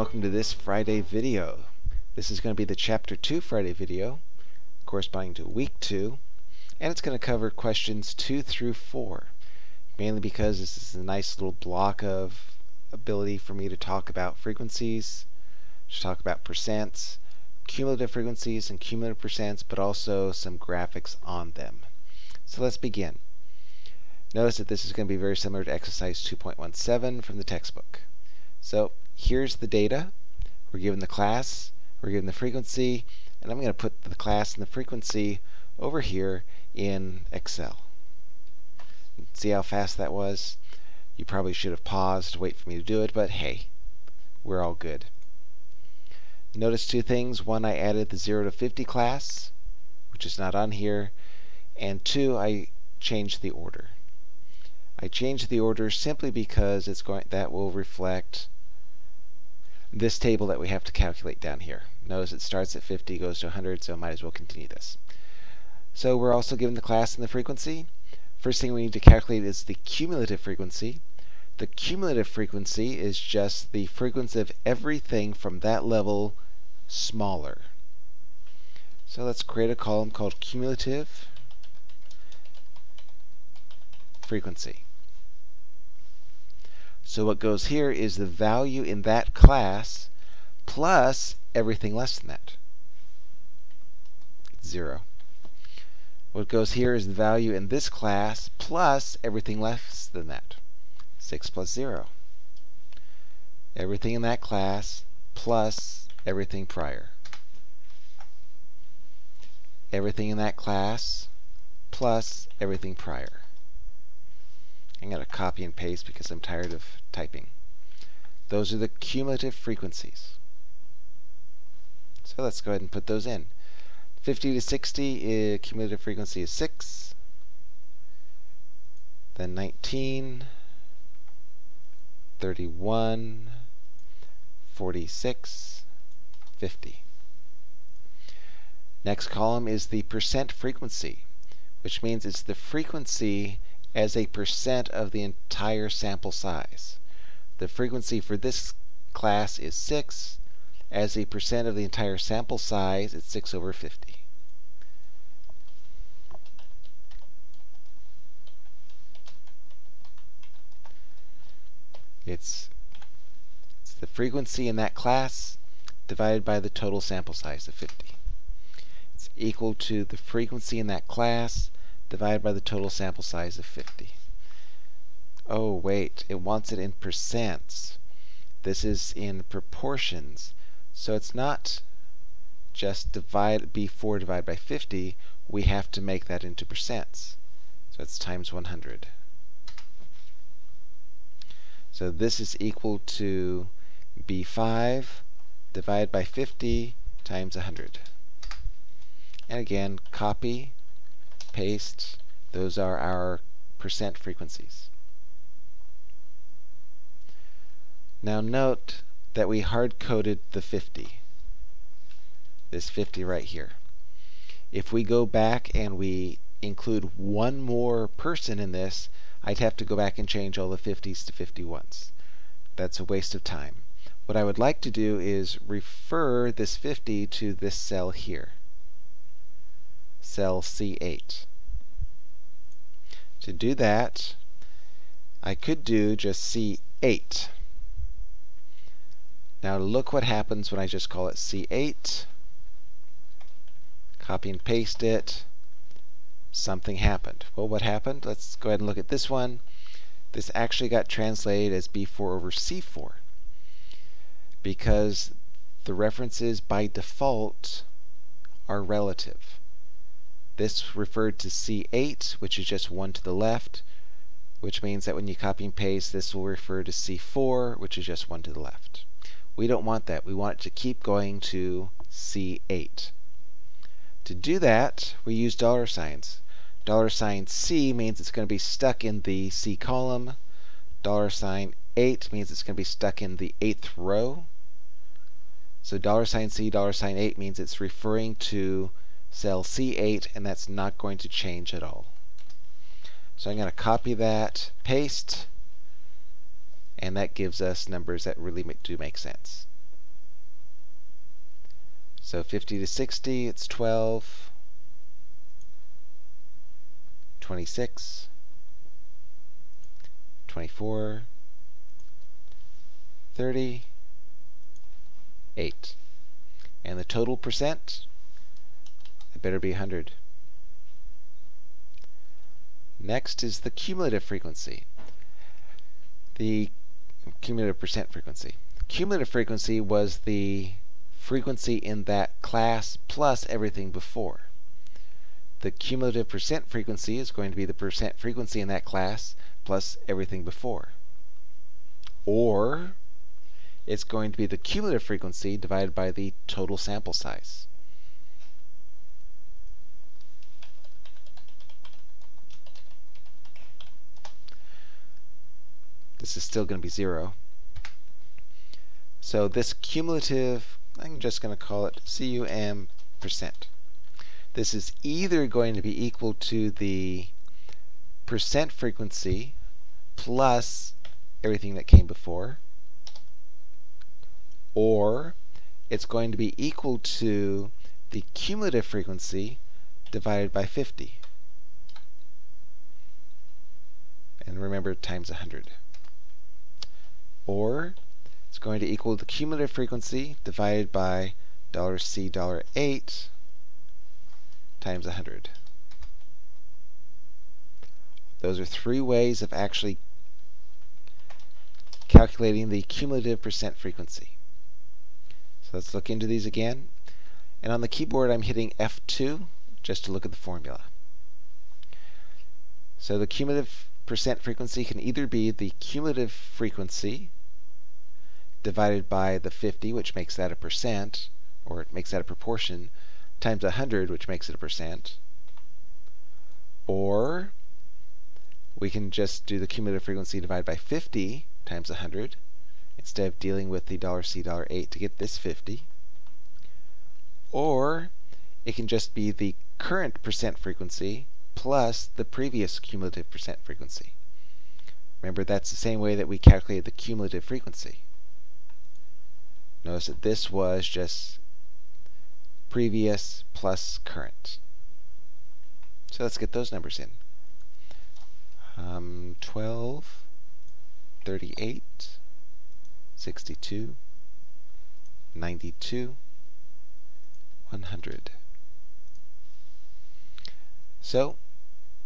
welcome to this Friday video. This is going to be the Chapter 2 Friday video, corresponding to Week 2, and it's going to cover questions 2 through 4, mainly because this is a nice little block of ability for me to talk about frequencies, to talk about percents, cumulative frequencies and cumulative percents, but also some graphics on them. So let's begin. Notice that this is going to be very similar to exercise 2.17 from the textbook. So here's the data. We're given the class, we're given the frequency, and I'm going to put the class and the frequency over here in Excel. See how fast that was? You probably should have paused to wait for me to do it, but hey, we're all good. Notice two things. One, I added the 0 to 50 class, which is not on here. And two, I changed the order. I changed the order simply because it's going that will reflect this table that we have to calculate down here. Notice it starts at 50, goes to 100, so might as well continue this. So we're also given the class and the frequency. First thing we need to calculate is the cumulative frequency. The cumulative frequency is just the frequency of everything from that level smaller. So let's create a column called cumulative frequency. So what goes here is the value in that class plus everything less than that. Zero. What goes here is the value in this class plus everything less than that. 6 plus 0. Everything in that class plus everything prior. Everything in that class plus everything prior. I'm going to copy and paste because I'm tired of typing. Those are the cumulative frequencies. So let's go ahead and put those in. 50 to 60, uh, cumulative frequency is 6. Then 19, 31, 46, 50. Next column is the percent frequency, which means it's the frequency as a percent of the entire sample size. The frequency for this class is 6. As a percent of the entire sample size, it's 6 over 50. It's, it's the frequency in that class divided by the total sample size of 50. It's equal to the frequency in that class divided by the total sample size of 50. Oh, wait, it wants it in percents. This is in proportions. So it's not just divide b4 divided by 50. We have to make that into percents. So it's times 100. So this is equal to b5 divided by 50 times 100. And again, copy paste. Those are our percent frequencies. Now note that we hard-coded the 50. This 50 right here. If we go back and we include one more person in this, I'd have to go back and change all the 50s to 51s. That's a waste of time. What I would like to do is refer this 50 to this cell here cell C8. To do that, I could do just C8. Now look what happens when I just call it C8. Copy and paste it. Something happened. Well, what happened? Let's go ahead and look at this one. This actually got translated as B4 over C4 because the references by default are relative. This referred to C8, which is just one to the left, which means that when you copy and paste, this will refer to C4, which is just one to the left. We don't want that. We want it to keep going to C8. To do that, we use dollar signs. Dollar sign C means it's going to be stuck in the C column. Dollar sign 8 means it's going to be stuck in the eighth row. So dollar sign $C, dollar sign 8 means it's referring to cell C8, and that's not going to change at all. So I'm going to copy that, paste, and that gives us numbers that really do make sense. So 50 to 60, it's 12, 26, 24, 30, 8. And the total percent, it better be 100. Next is the cumulative frequency. The cumulative percent frequency. Cumulative frequency was the frequency in that class plus everything before. The cumulative percent frequency is going to be the percent frequency in that class plus everything before. Or it's going to be the cumulative frequency divided by the total sample size. This is still going to be 0. So this cumulative, I'm just going to call it cum percent. This is either going to be equal to the percent frequency plus everything that came before, or it's going to be equal to the cumulative frequency divided by 50. And remember, times 100 or it's going to equal the cumulative frequency divided by $C $8 times 100. Those are three ways of actually calculating the cumulative percent frequency. So let's look into these again. And on the keyboard, I'm hitting F2 just to look at the formula. So the cumulative percent frequency can either be the cumulative frequency divided by the 50, which makes that a percent, or it makes that a proportion, times 100, which makes it a percent. Or we can just do the cumulative frequency divided by 50 times 100 instead of dealing with the $C $8 to get this 50. Or it can just be the current percent frequency plus the previous cumulative percent frequency. Remember, that's the same way that we calculated the cumulative frequency. Notice that this was just previous plus current. So let's get those numbers in. Um, 12, 38, 62, 92, 100. So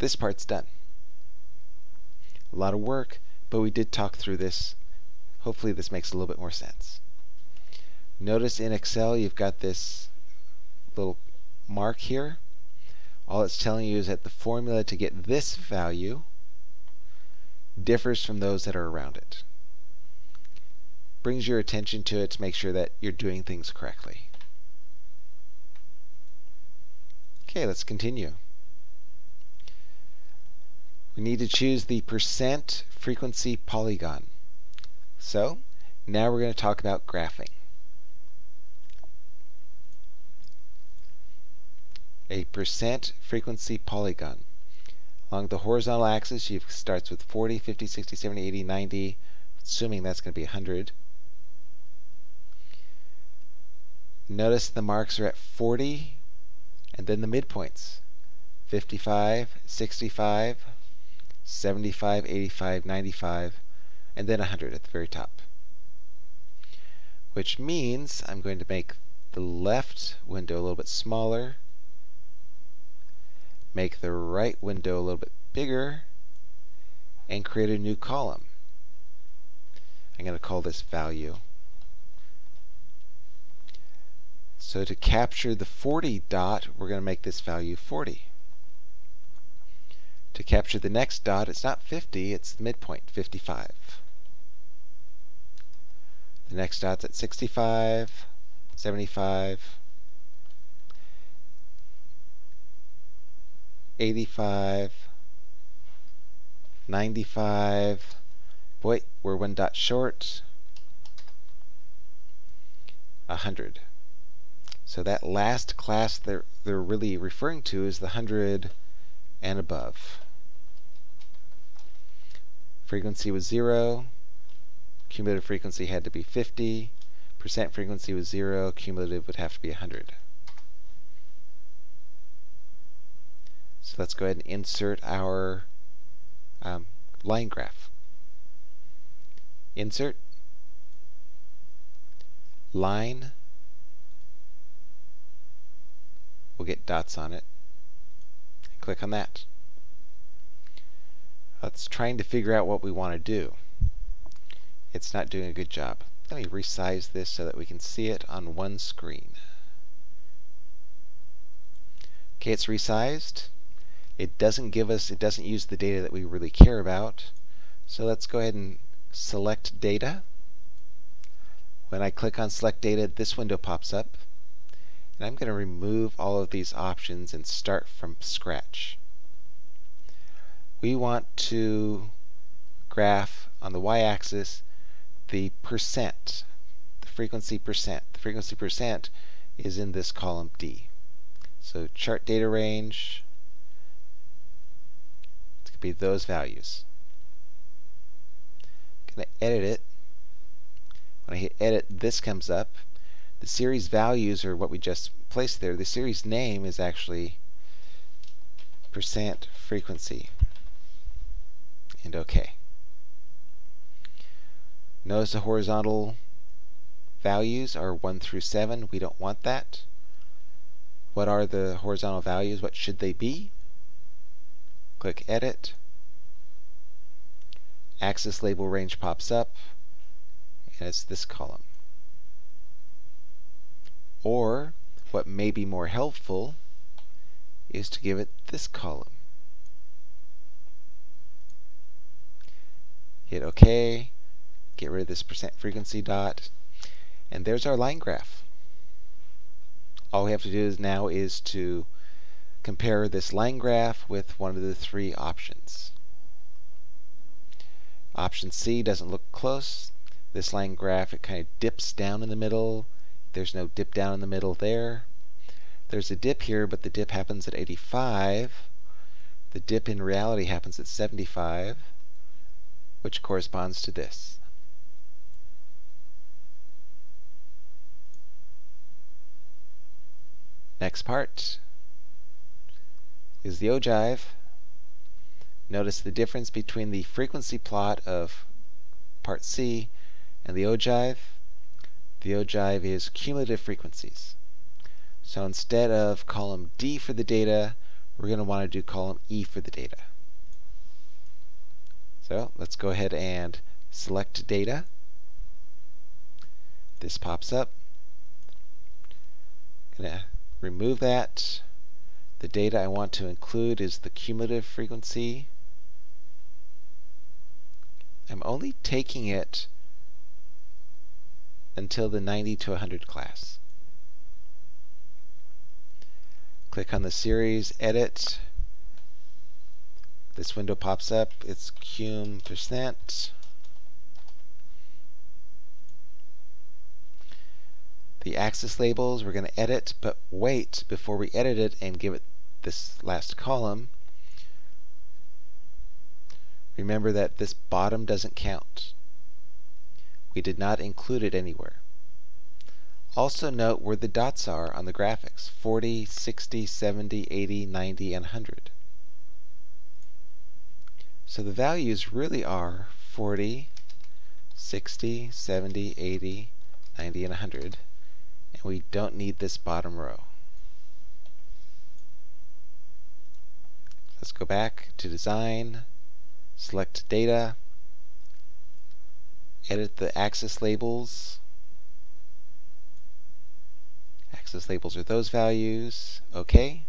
this part's done. A lot of work, but we did talk through this. Hopefully this makes a little bit more sense. Notice in Excel you've got this little mark here. All it's telling you is that the formula to get this value differs from those that are around it. Brings your attention to it to make sure that you're doing things correctly. Okay, let's continue. We need to choose the percent frequency polygon. So, now we're going to talk about graphing. a percent frequency polygon. Along the horizontal axis, you starts with 40, 50, 60, 70, 80, 90, assuming that's going to be 100. Notice the marks are at 40, and then the midpoints. 55, 65, 75, 85, 95, and then 100 at the very top. Which means I'm going to make the left window a little bit smaller make the right window a little bit bigger, and create a new column. I'm going to call this value. So to capture the 40 dot, we're going to make this value 40. To capture the next dot, it's not 50, it's the midpoint, 55. The next dot's at 65, 75, 85, 95. Boy, we're one dot short. 100. So that last class they're, they're really referring to is the 100 and above. Frequency was 0. Cumulative frequency had to be 50. percent frequency was 0, cumulative would have to be 100. So let's go ahead and insert our um, line graph. Insert, line, we'll get dots on it. Click on that. It's trying to figure out what we want to do. It's not doing a good job. Let me resize this so that we can see it on one screen. Okay, it's resized. It doesn't give us, it doesn't use the data that we really care about. So let's go ahead and select data. When I click on select data, this window pops up. And I'm going to remove all of these options and start from scratch we want to graph on the y-axis the percent, the frequency percent. The frequency percent is in this column D. So chart data range, going to be those values. I'm going to edit it. When I hit edit, this comes up. The series values are what we just placed there. The series name is actually percent frequency and OK. Notice the horizontal values are 1 through 7. We don't want that. What are the horizontal values? What should they be? Click Edit. Axis label range pops up, and it's this column. Or, what may be more helpful, is to give it this column. Hit OK, get rid of this percent frequency dot, and there's our line graph. All we have to do is now is to compare this line graph with one of the three options. Option C doesn't look close. This line graph, it kind of dips down in the middle. There's no dip down in the middle there. There's a dip here, but the dip happens at 85. The dip in reality happens at 75 which corresponds to this. Next part is the ogive. Notice the difference between the frequency plot of part C and the ogive. The ogive is cumulative frequencies. So instead of column D for the data, we're going to want to do column E for the data. So let's go ahead and select data. This pops up. I'm going to remove that. The data I want to include is the cumulative frequency. I'm only taking it until the 90 to 100 class. Click on the series, edit, this window pops up. It's cum percent. The axis labels we're going to edit, but wait before we edit it and give it this last column. Remember that this bottom doesn't count. We did not include it anywhere. Also note where the dots are on the graphics, 40, 60, 70, 80, 90, and 100. So the values really are 40, 60, 70, 80, 90, and 100. And we don't need this bottom row. Let's go back to design, select data, edit the axis labels. Axis labels are those values. OK.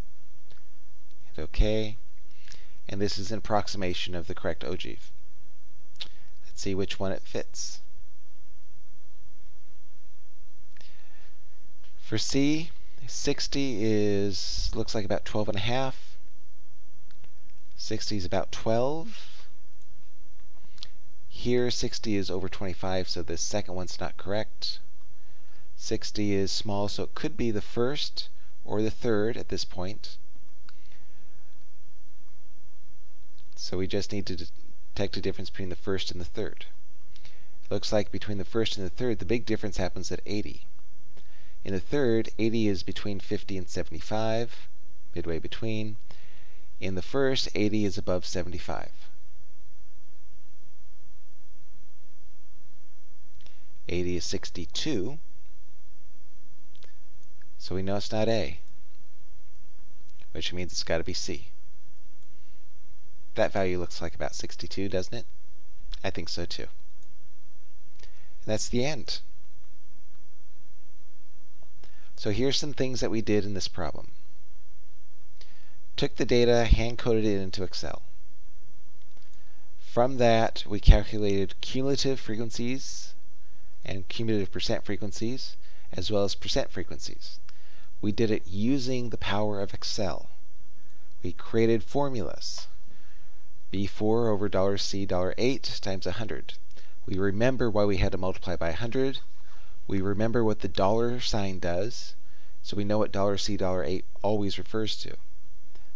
And OK and this is an approximation of the correct ogive. Let's see which one it fits. For C, 60 is looks like about 12 and a half. 60 is about 12. Here 60 is over 25, so the second one's not correct. 60 is small, so it could be the first or the third at this point. So we just need to detect a difference between the first and the third. It looks like between the first and the third, the big difference happens at 80. In the third, 80 is between 50 and 75, midway between. In the first, 80 is above 75. Eighty is 62, so we know it's not A, which means it's got to be C. That value looks like about 62, doesn't it? I think so too. And that's the end. So here's some things that we did in this problem. Took the data, hand-coded it into Excel. From that, we calculated cumulative frequencies and cumulative percent frequencies, as well as percent frequencies. We did it using the power of Excel. We created formulas. B4 over $C $8 times 100. We remember why we had to multiply by 100. We remember what the dollar sign does, so we know what $C $8 always refers to.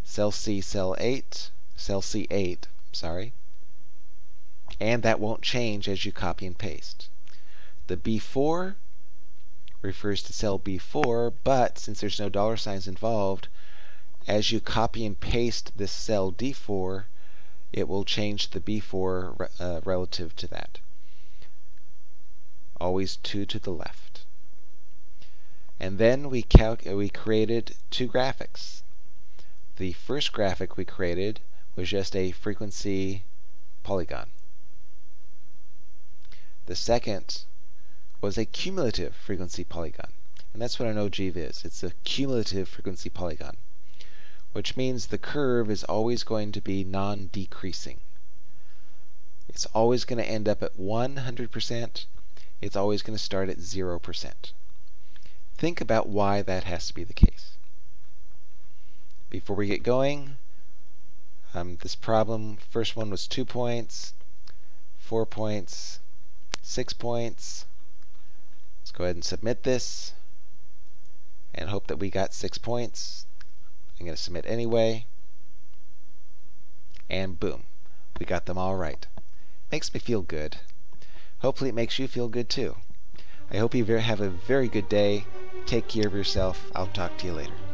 Cell C, cell 8, cell C8, sorry. And that won't change as you copy and paste. The B4 refers to cell B4, but since there's no dollar signs involved, as you copy and paste this cell D4, it will change the B4 uh, relative to that. Always 2 to the left. And then we, we created two graphics. The first graphic we created was just a frequency polygon. The second was a cumulative frequency polygon. And that's what an ogive is. It's a cumulative frequency polygon, which means the curve is always going to be non-decreasing. It's always going to end up at 100%. It's always going to start at 0%. Think about why that has to be the case. Before we get going, um, this problem, first one was 2 points, 4 points, 6 points, Let's go ahead and submit this and hope that we got six points. I'm going to submit anyway. And boom, we got them all right. Makes me feel good. Hopefully it makes you feel good too. I hope you have a very good day. Take care of yourself. I'll talk to you later.